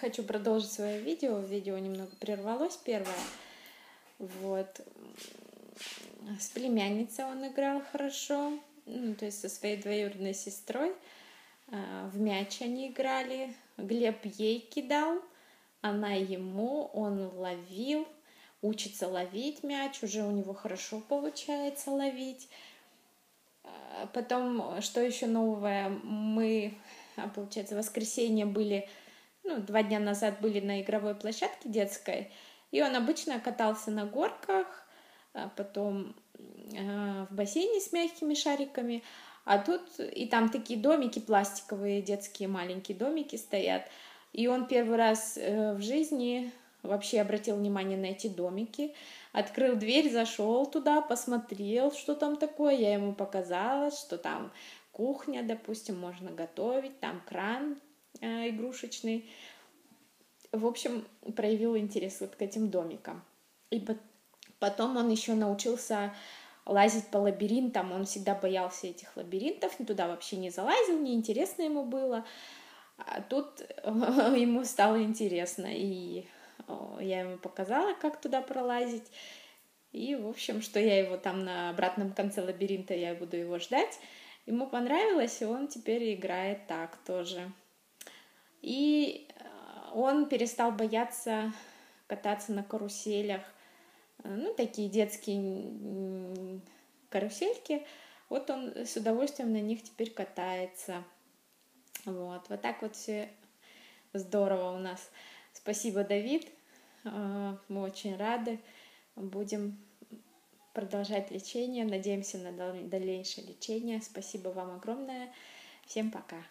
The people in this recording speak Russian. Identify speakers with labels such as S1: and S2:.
S1: Хочу продолжить свое видео. Видео немного прервалось первое. Вот. С племянницей он играл хорошо. Ну, то есть со своей двоюродной сестрой. А, в мяч они играли. Глеб ей кидал, она ему, он ловил, учится ловить мяч, уже у него хорошо получается ловить. А, потом, что еще новое, мы, получается, в воскресенье были ну, два дня назад были на игровой площадке детской, и он обычно катался на горках, а потом в бассейне с мягкими шариками, а тут и там такие домики пластиковые, детские маленькие домики стоят. И он первый раз э, в жизни вообще обратил внимание на эти домики, открыл дверь, зашел туда, посмотрел, что там такое, я ему показала, что там кухня, допустим, можно готовить, там кран э, игрушечный. В общем, проявил интерес вот к этим домикам. И потом он еще научился лазить по лабиринтам. Он всегда боялся этих лабиринтов, туда вообще не залазил, неинтересно ему было. А тут ему стало интересно, и я ему показала, как туда пролазить. И, в общем, что я его там на обратном конце лабиринта, я буду его ждать. Ему понравилось, и он теперь играет так тоже. И э, он перестал бояться кататься на каруселях. Э, ну, такие детские карусельки. Вот он с удовольствием на них теперь катается. Вот, вот так вот все здорово у нас. Спасибо, Давид. Э, мы очень рады. Будем продолжать лечение. Надеемся на дальнейшее лечение. Спасибо вам огромное. Всем пока.